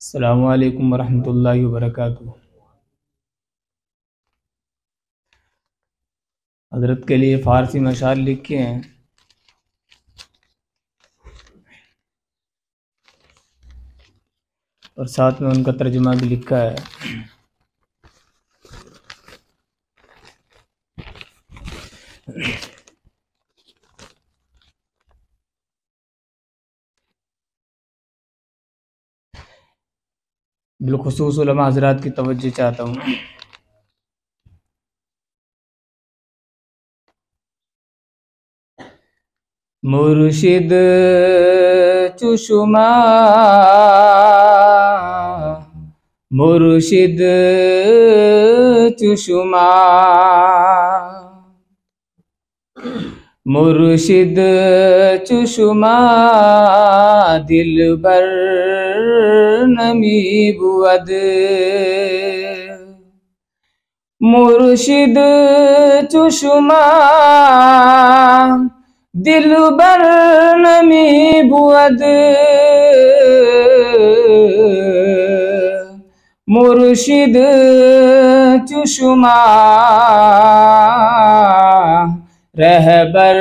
अल्लाम वरहमतुल्लाहि वबरकातुह हज़रत के लिए फ़ारसी मशार लिखे हैं। और साथ में उनका तर्जुमा भी लिखा है। बिलखसूस हजरात की तवज्जो चाहता हूँ। मुर्शिद चुशुमा मुर्शिद चुशुमा मुर्शिद चुशुमा दिल बर नमी बुअद मुर्शिद चुशुमा दिल बर नमी बुअद मुर्शिद चुशुमा रहबर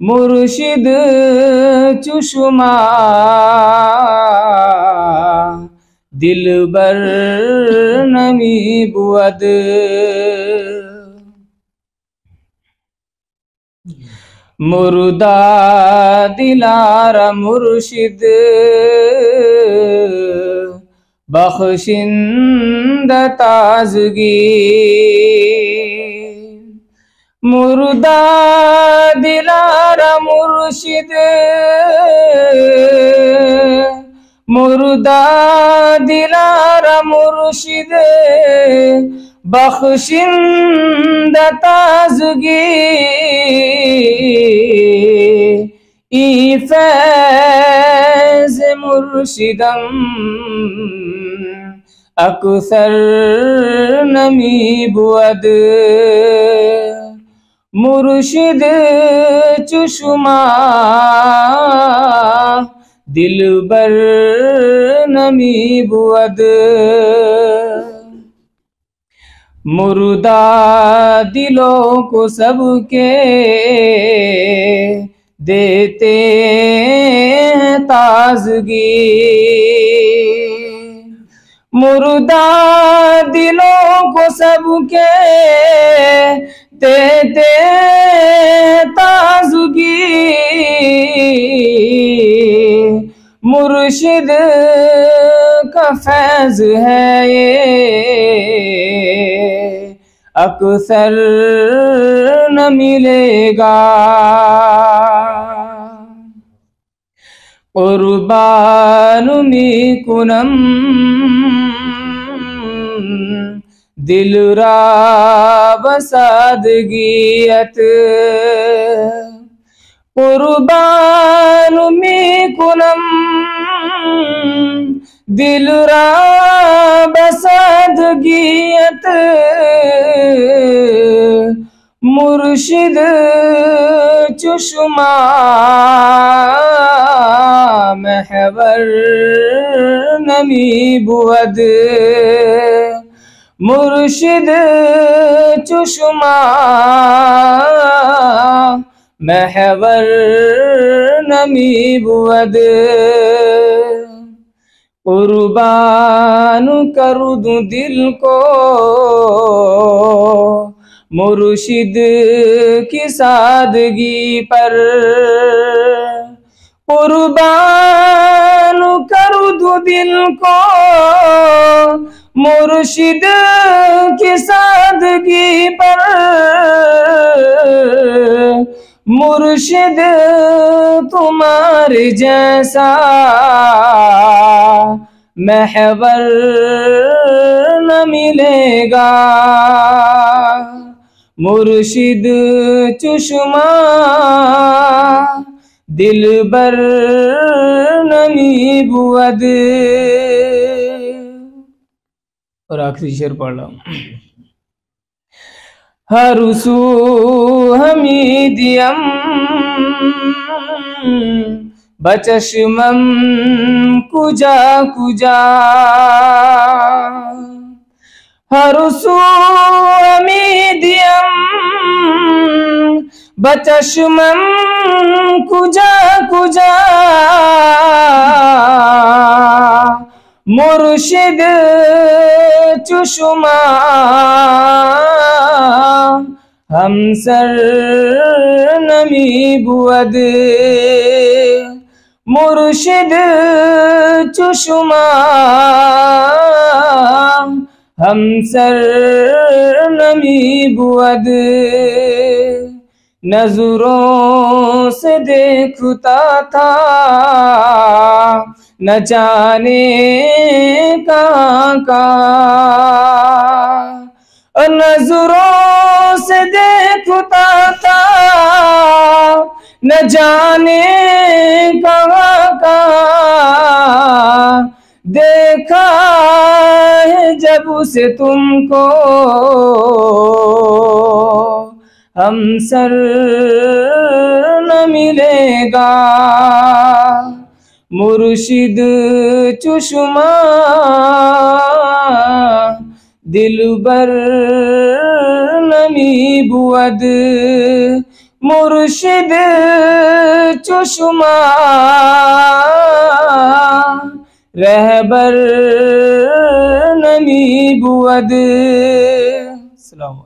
नमी बुअद मुर्शिद चुशुमा दिल बर नमी बुअद मुर्दा दिलारा मुर्शिद बख्शिंद ताजगी मुर्दा दिलारा मुर्शिद मुर्दा दिलारा मुर्शिद बख्शिंद ताजगी ई फैज मुर्शिदम अक्सर नमी बुअद मुर्शिद चुशुमा दिल बर नमी बुअद मुर्दा दिलों को सबके देते हैं ताजगी। मुर्दा दिलों को सबके देते ताजगी। मुर्शिद का फैज है ये। अक्सर न मिलेगा। कुर्बान में कुनम। दिल रा बसादगियत कुर्बान में कुनम। दिल रा बसादगियत मुर्शिद चुशमा बुअद मुर्शिद चुशमा महवर नमी बुअद कुर्बान कर दूँ दिल को। मुर्शिद की सादगी पर। कुर्बान कर दूँ दिल को। मुर्शिद की सादगी पर। मुर्शिद तुम्हारे जैसा महवर न मिलेगा। मुर्शिद चुशमा दिल बर नमी और आखिरी शेर पढ़ रहा हूँ हरुसु हमीदियम बचशमम कुजा कुजा। हरुसु हमीदियम बचशमम कुजा मुर्शिद चुशुमा हम सर नमी बुअद मुर्शिद चुशुमा हम सर नमी बुअद नज़रों से देखता था, न जाने कहाँ का। नज़रों से देखता था, न जाने कहाँ का। देखा है जब उसे तुमको हम सर न मिलेगा। मुर्शिद चुष्मा दिलबर नमी बुअद मुर्शिद चुष्मा रहबर नमी बुअद सलाम